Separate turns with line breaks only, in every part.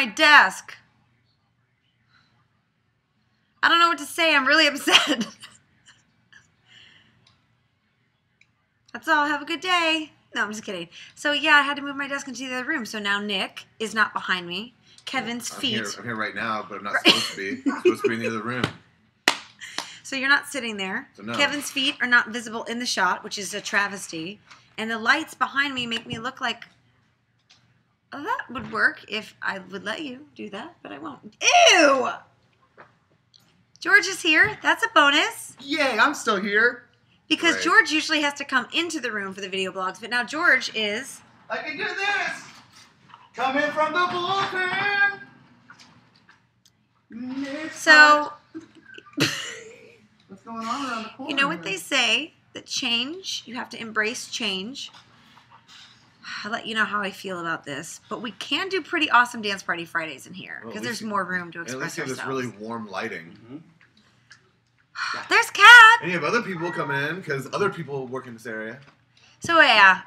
had to move my desk. I don't know what to say. I'm really upset. That's all. Have a good day. No, I'm just kidding. So yeah, I had to move my desk into the other room. So now Nick is not behind me. Kevin's
I'm
feet.
here, I'm here right now, but I'm not supposed to be. I'm supposed to be in the other room.
So you're not sitting there.
So no.
Kevin's feet are not visible in the shot, which is a travesty. And the lights behind me make me look like oh, that would work if I would let you do that, but I won't. Ew! George is here. That's a bonus.
Yay, I'm still here.
Because. George usually has to come into the room for the video blogs, but now George is
I can do this. Coming from the bullpen.
So
What's going on around the corner?
you know what they say that change, you have to embrace change. I'll let you know how I feel about this, but we can do pretty awesome dance party Fridays in here because
at
there's
least-
more room to
And at
express
least you have this really warm lighting.
Mhm.
There's Cat.
And you have other people coming in because other people work in this area.
So yeah,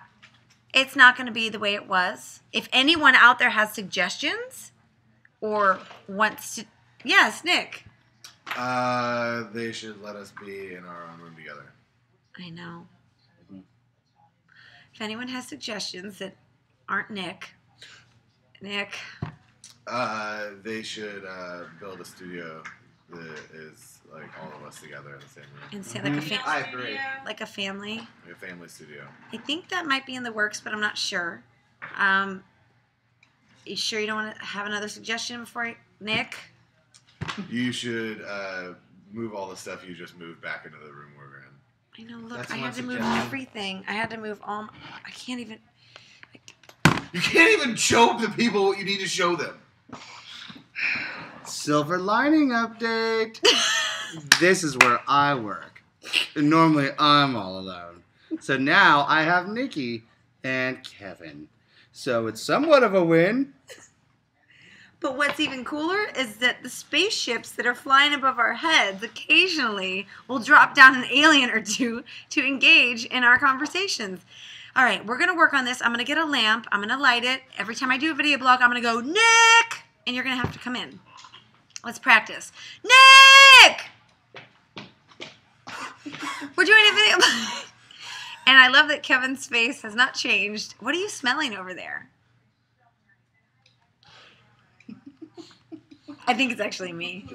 it's not going to be the way it was. If anyone out there has suggestions or wants to, yes, Nick.
Uh, they should let us be in our own room together.
I know. If anyone has suggestions that aren't Nick, Nick,
Uh, they should uh, build a studio that is like all of us together in the same room,
and say like a
Mhm.
fa-
I agree.
like a family.
like a family studio.
I think that might be in the works, but I'm not sure. Um, you sure you don't want to have another suggestion before I, Nick?
You should uh, move all the stuff you just moved back into the room we're in.
I know. Look,
That's
I had to move
suggestion.
everything. I had to move all. My, I can't even.
You can't even show the people what you need to show them.
Silver lining update. this is where I work. And normally I'm all alone. So now I have Nikki and Kevin. So it's somewhat of a win.
But what's even cooler is that the spaceships that are flying above our heads occasionally will drop down an alien or two to engage in our conversations. All right, we're gonna work on this. I'm gonna get a lamp. I'm gonna light it. Every time I do a video blog, I'm gonna go Nick, and you're gonna have to come in. Let's practice. Nick. We're doing a video. and I love that Kevin's face has not changed. What are you smelling over there? I think it's actually me.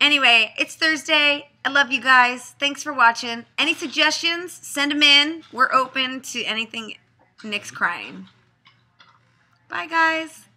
Anyway, it's Thursday. I love you guys. Thanks for watching. Any suggestions? Send them in. We're open to anything Nick's crying. Bye, guys.